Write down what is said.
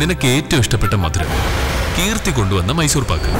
നിനക്ക് ഏറ്റവും ഇഷ്ടപ്പെട്ട മധുരം കീർത്തി കൊണ്ടുവന്ന മൈസൂർ പാക്ക്.